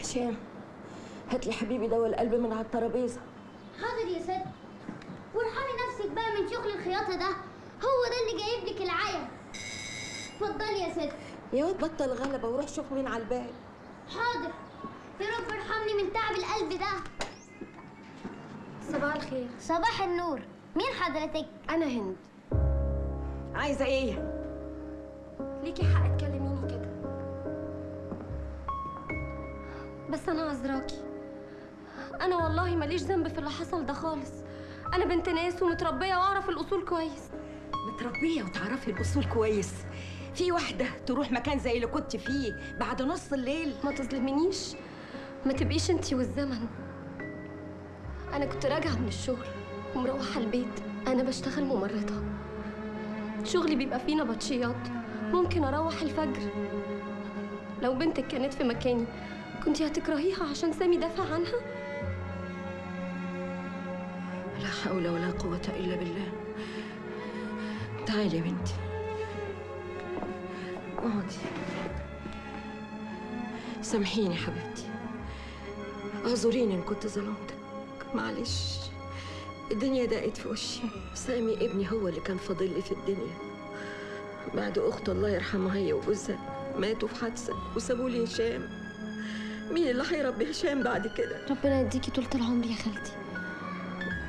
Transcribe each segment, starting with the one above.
هشام هات لي حبيبي دواء القلب من على الترابيزة. حاضر يا ست. وارحمي نفسك بقى من شغل الخياطة ده. هو ده اللي جايب لك العيا. اتفضلي يا ست. يا واد بطل غلبة وروح شوف مين على البال. حاضر. يا رب ارحمني من تعب القلب ده. صباح الخير. صباح النور. مين حضرتك؟ أنا هند. عايزة إيه؟ أنا عذراكي أنا والله ماليش ذنب في اللي حصل ده خالص. أنا بنت ناس ومتربية وأعرف الأصول كويس. متربية وتعرفي الأصول كويس. في واحدة تروح مكان زي اللي كنت فيه بعد نص الليل. ما تظلمنيش. ما تبقيش انتي والزمن. أنا كنت راجعة من الشغل ومروحة البيت. أنا بشتغل ممرضة. شغلي بيبقى فيه نبطشيات. ممكن أروح الفجر. لو بنتك كانت في مكاني كنتي هتكرهيها عشان سامي دافع عنها؟ لا حول ولا قوة إلا بالله. تعالي يا بنتي. اقعدي. سامحيني حبيبتي. اعذريني إن كنت ظلمتك. معلش. الدنيا ضاقت في وشي. سامي ابني هو اللي كان فاضل لي في الدنيا. بعد اخته الله يرحمها هي وجوزها ماتوا في حادثة وسابوا لي هشام. مين اللي هيربي هشام بعد كده؟ ربنا يديكي طولة العمر يا خالتي.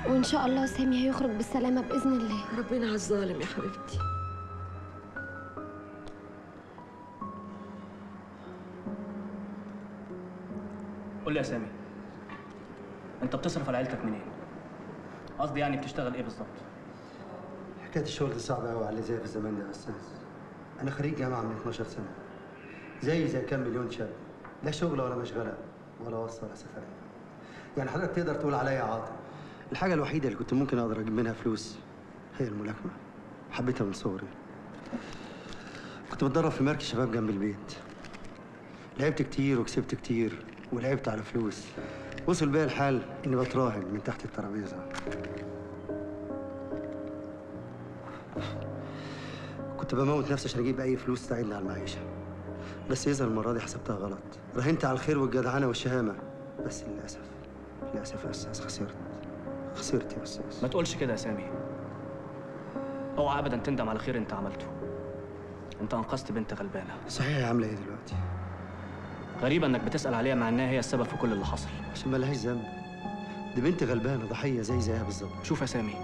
وإن شاء الله سامي هيخرج بالسلامة بإذن الله. ربنا على الظالم يا حبيبتي. قول لي يا سامي أنت بتصرف على عيلتك منين؟ قصدي يعني بتشتغل إيه بالظبط؟ حكاية الشغل دي صعبة قوي على اللي زي في الزمان ده يا أستاذ. أنا خريج جامعة من 12 سنة. زي زي كام مليون شاب. لا شغل ولا مشغلة ولا وصل ولا سفريه يعني حضرتك تقدر تقول عليا عاطل. الحاجة الوحيدة اللي كنت ممكن أقدر أجيب منها فلوس هي الملاكمة. حبيتها من صغري. كنت بتدرب في مركز شباب جنب البيت. لعبت كتير وكسبت كتير ولعبت على فلوس. وصل بيا الحال إني بتراهن من تحت الترابيزة. كنت بموت نفسي عشان أجيب أي فلوس تساعدني على المعيشة. بس إذا المرة دي حسبتها غلط. راهنت على الخير والجدعنه والشهامة. بس للأسف للأسف يا أستاذ خسرت. خسرت يا أستاذ. ما تقولش كده يا سامي. اوعى ابدا تندم على خير أنت عملته. أنت أنقذت بنت غلبانة. صحيح هي عاملة إيه دلوقتي؟ غريبة إنك بتسأل عليها مع إنها هي السبب في كل اللي حصل. عشان ما لهاش ذنب. دي بنت غلبانة ضحية زي زيها بالظبط. شوف يا سامي.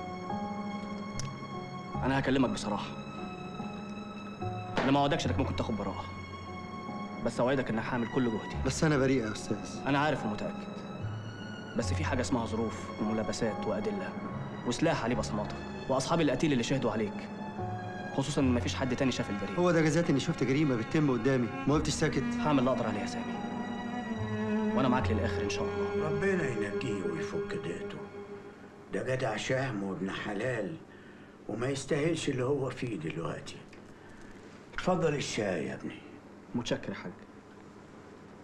أنا هكلمك بصراحة. أنا ما اوعدكش إنك ممكن تاخد براءة. بس اوعدك انك هعمل كل جهدي. بس أنا بريء يا أستاذ. أنا عارف ومتاكد بس في حاجة اسمها ظروف وملابسات وأدلة وسلاح عليه بصماتك وأصحاب القتيل اللي شهدوا عليك خصوصا إن مفيش حد تاني شاف الجريمه هو ده جزات إني شفت جريمة بتتم قدامي ما وقفتش ساكت. هعمل اللي أقدر عليه يا سامي. وأنا معاك للآخر إن شاء الله. ربنا ينجيه ويفك دقته ده جدع شهم وابن حلال وما يستاهلش اللي هو فيه دلوقتي. اتفضل الشاي يا ابني. متشكر يا حاج.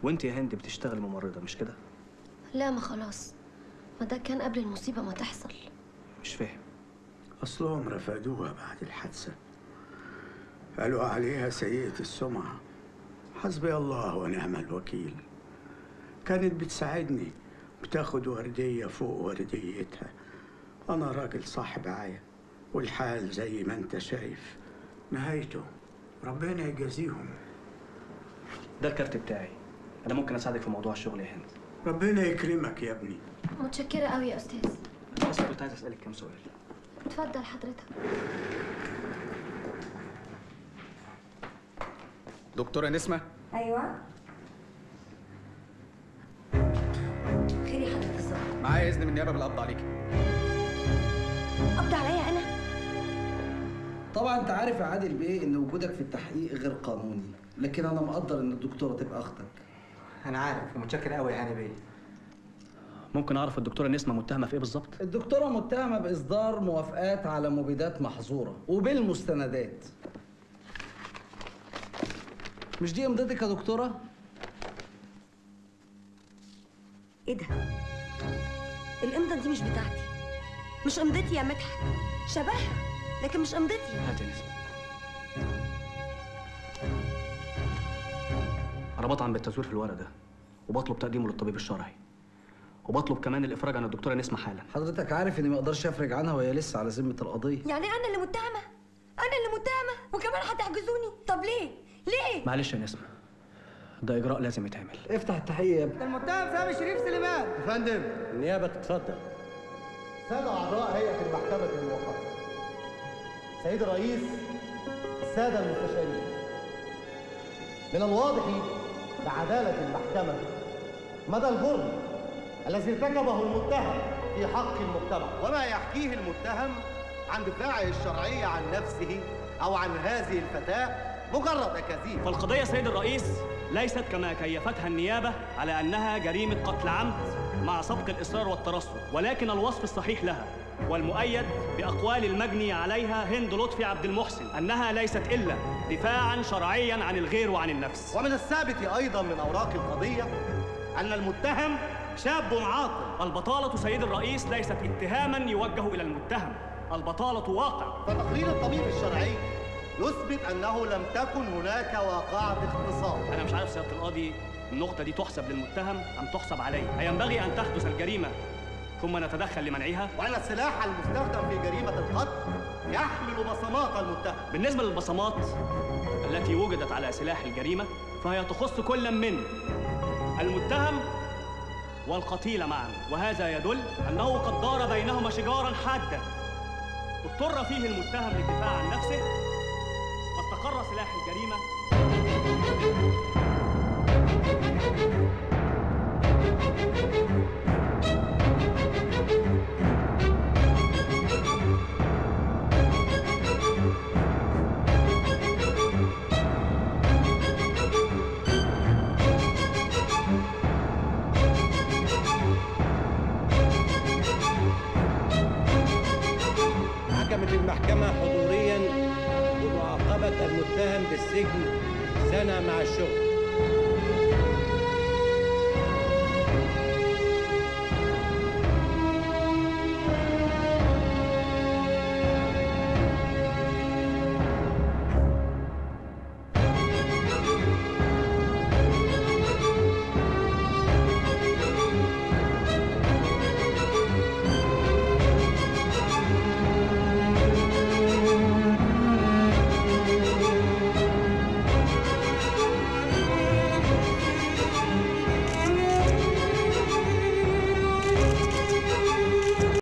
وانت يا هند بتشتغلي ممرضة مش كده؟ لا ما خلاص. ما ده كان قبل المصيبة ما تحصل. مش فاهم. أصلهم رفضوها بعد الحادثة. قالوا عليها سيئة السمعة. حسبي الله ونعم الوكيل. كانت بتساعدني. بتاخد وردية فوق ورديتها. أنا راجل صاحب عاية والحال زي ما أنت شايف. نهايته. ربنا يجازيهم. ده الكارت بتاعي. أنا ممكن أساعدك في موضوع الشغل يا هند. ربنا يكرمك يا ابني. متشكرة قوي يا أستاذ. بس كنت عايز أسألك كام سؤال. اتفضل حضرتك. دكتورة نسمة؟ أيوه. خير يا الظابط معايا إذن من النيابة بالقبض عليكي. قبض عليا أنا؟ طبعا أنت عارف يا عادل بيه إن وجودك في التحقيق غير قانوني لكن أنا مقدر إن الدكتورة تبقى أختك. أنا عارف ومتشكر قوي يا هاني بيه. ممكن أعرف الدكتورة نسمه متهمة في إيه بالظبط؟ الدكتورة متهمة بإصدار موافقات على مبيدات محظورة وبالمستندات. مش دي أمضتك يا دكتورة؟ إيه ده؟ الامضه دي مش بتاعتي. مش امضتي يا مدحت. شبهها. لكن مش امضتي هات يا نسمة. أنا بطعن بالتزوير في الورق ده وبطلب تقديمه للطبيب الشرعي. وبطلب كمان الإفراج عن الدكتورة نسمة حالا. حضرتك عارف إني ما أقدرش أفرج عنها وهي لسه على ذمة القضية. يعني أنا اللي متهمة؟ أنا اللي متهمة؟ وكمان هتحجزوني؟ طب ليه؟ ليه؟ معلش يا نسمة. ده إجراء لازم يتعمل. افتح التحقيق يا ابني. المتهم سامي شريف سليمان. يا فندم. النيابة تتفضل سادة أعضاء هيئة المحكمة الموقتة سيد الرئيس السادة المستشارين. من الواضح لعدالة المحكمة مدى الجرم الذي ارتكبه المتهم في حق المجتمع. وما يحكيه المتهم عن دفاعه الشرعي عن نفسه أو عن هذه الفتاة مجرد أكاذيب فالقضية سيد الرئيس ليست كما كيفتها النيابة على أنها جريمة قتل عمد مع سبق الإصرار والترصد ولكن الوصف الصحيح لها. والمؤيد بأقوال المجني عليها هند لطفي عبد المحسن أنها ليست إلا دفاعا شرعيا عن الغير وعن النفس. ومن الثابت أيضا من أوراق القضية أن المتهم شاب عاقل البطالة سيد الرئيس ليست اتهاما يوجه إلى المتهم. البطالة واقع. فتقرير الطبيب الشرعي يثبت أنه لم تكن هناك واقعة اغتصاب أنا مش عارف سيادة القاضي النقطة دي تحسب للمتهم أم تحسب عليه. أينبغي أن تحدث الجريمة ثم نتدخل لمنعها. وأن السلاح المستخدم في جريمة القتل يحمل بصمات المتهم. بالنسبة للبصمات التي وجدت على سلاح الجريمة فهي تخص كل من المتهم والقتيل معا. وهذا يدل أنه قد دار بينهما شجارا حادا. اضطر فيه المتهم للدفاع عن نفسه. فاستقر سلاح الجريمة. حكمت المحكمة حضوريا بمعاقبة المتهم بالسجن سنة مع الشغل.